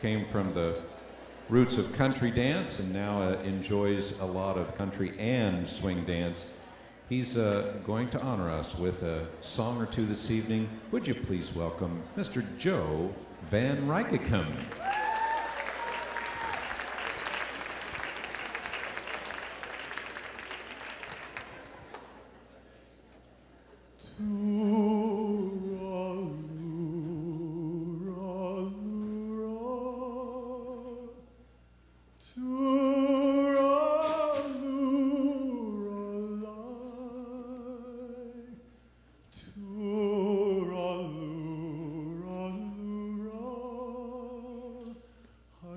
came from the roots of country dance and now uh, enjoys a lot of country and swing dance. He's uh, going to honor us with a song or two this evening. Would you please welcome Mr. Joe Van Ryckeghem?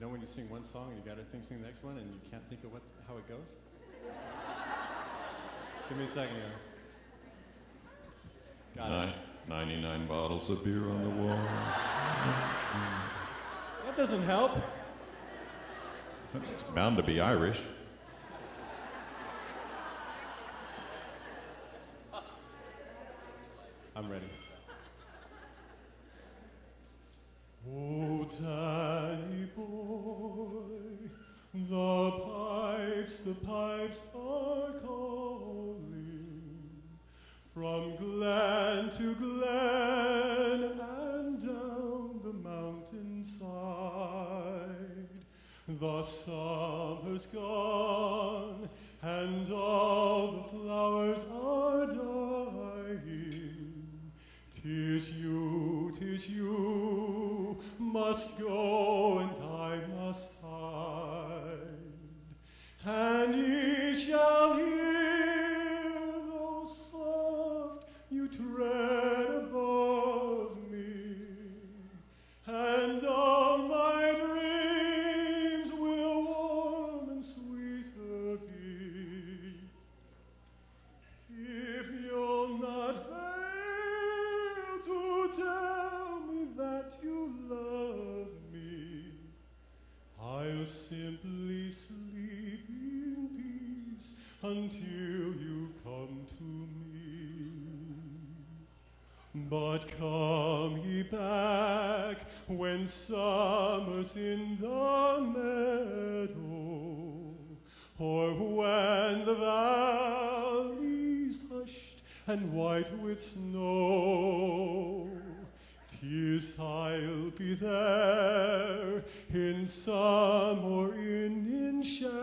You know when you sing one song and you gotta think sing the next one and you can't think of what how it goes? Give me a second here. Got it. 99 bottles of beer on the wall. That doesn't help. It's bound to be Irish. The pipes are calling from glen to glen and down the mountainside. The summer's gone and all the flowers are dying. Tis you, tis you must go until you come to me. But come ye back when summer's in the meadow, or when the valley's hushed and white with snow. Tis I'll be there in summer in, in shadow.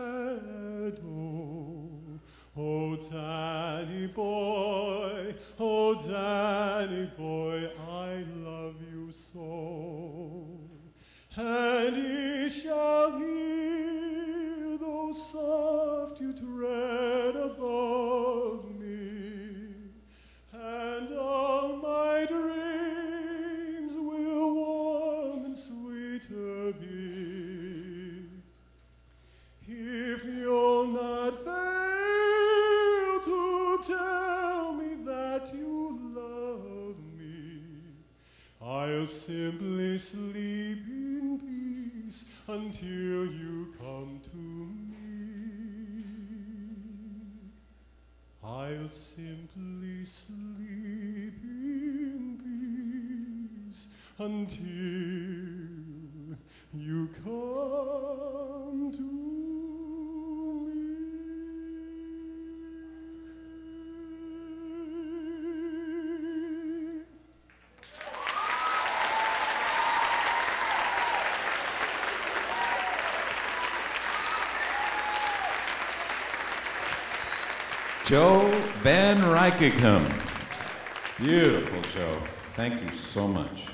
Danny boy, oh, Danny boy, I love you so. And he shall hear though soft you tread simply sleep in peace until you come to me. I'll simply sleep in peace until you come Joe Van Ryckeghem. Beautiful, Joe. Thank you so much.